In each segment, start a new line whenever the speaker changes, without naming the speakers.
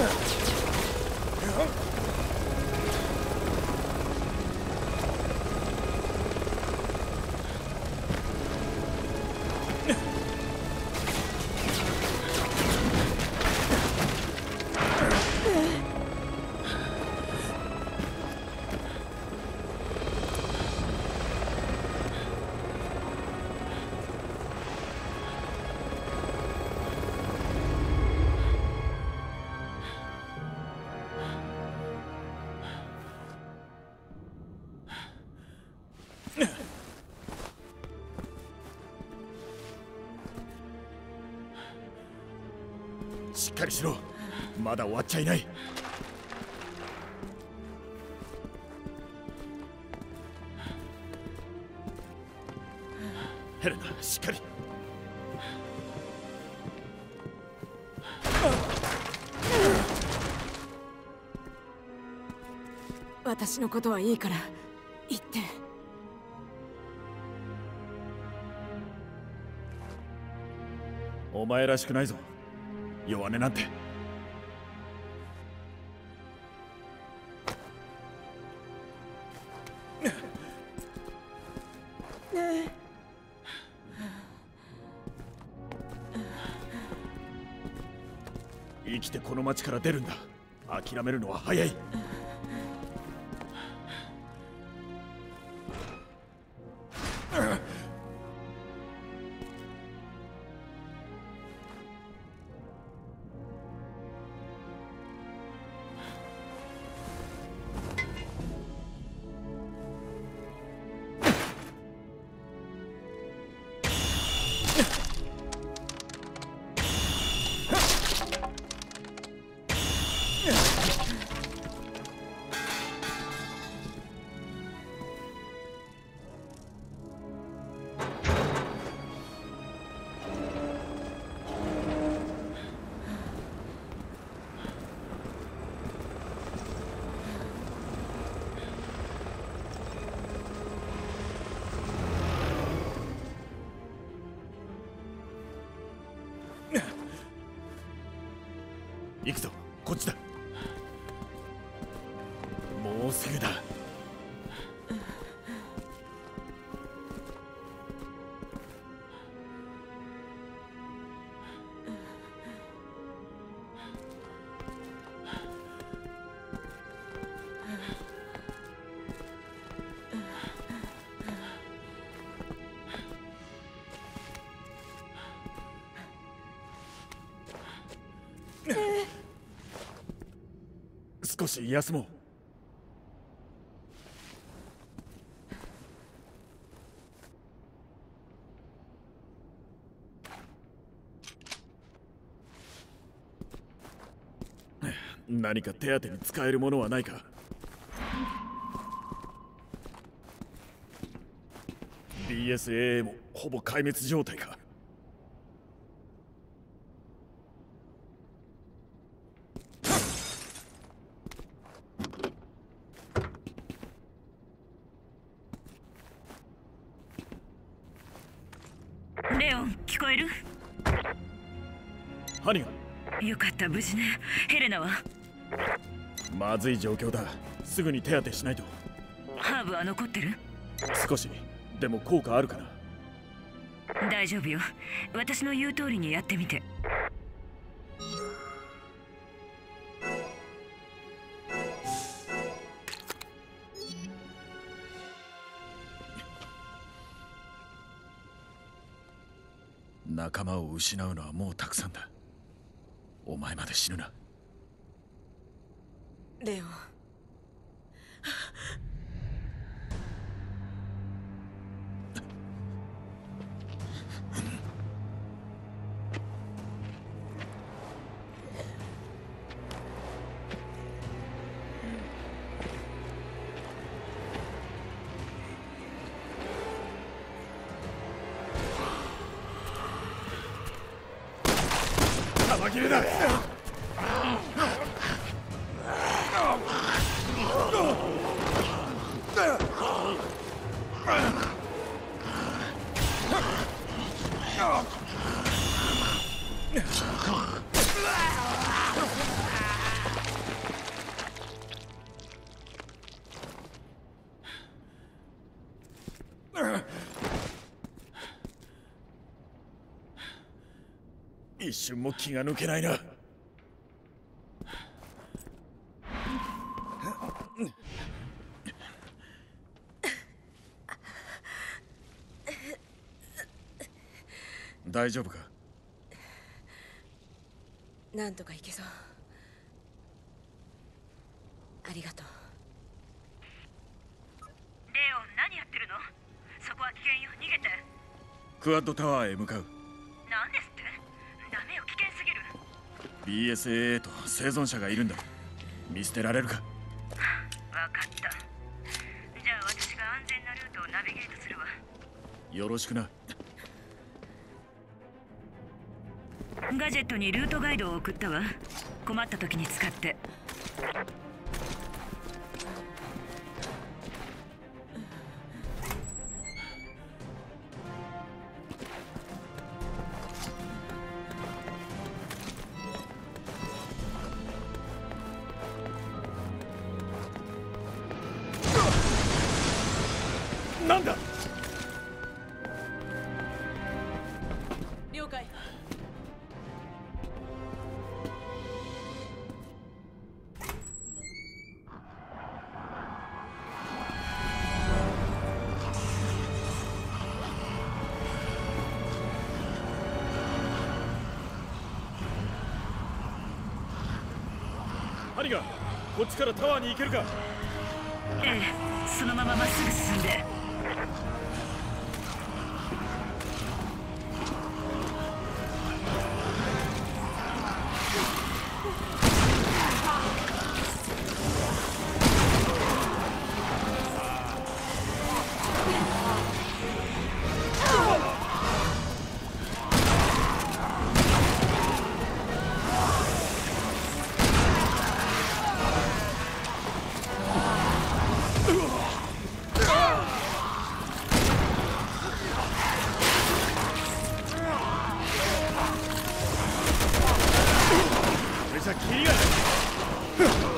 Ugh. しっかりしろ。まだ終わっちゃいない。ヘレナしっかり。
私のことはいいから言って。
お前らしくないぞ弱音なんて。生きてこの町から出るんだ。諦めるのは早い。行くぞ。こっちだ。もうすぐだ。少し休もう。何か手当てに使えるものはないか？BSAA もほぼ壊滅状態か。
った無事ね。ヘレナは。
まずい状況だ。すぐに手当てしないと。
ハーブは残ってる？
少しでも効果あるかな。
大丈夫よ。私の言う通りにやってみて。
仲間を失うのはもうたくさんだお前まで死ぬな。
レオン。
弾切れ一瞬も気が抜けないな。大丈夫か？
なんとかいけそう。ありがとう。
レオン何やってるの？は危険よ。逃げて。
クワッドタワーへ向かう BSAA と生存者がいるんだ。見捨てられるか？
分かった。じゃあ私が安全なルートをナビゲートするわ。
よろしくな。
ガジェットにルートガイドを送ったわ。困った時に使って
なんだ？
了解。
ハニガこっちからタワーに行けるか？
ええそのまままっすぐ進んで
な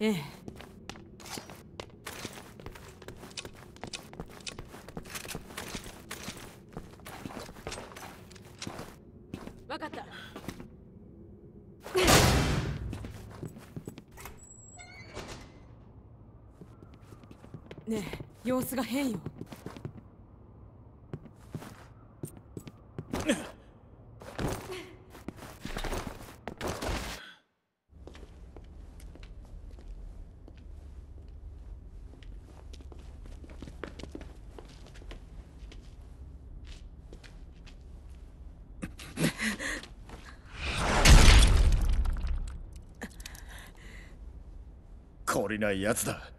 ええ。わかった。ねえ様子が変よ。
懲りないやつだ。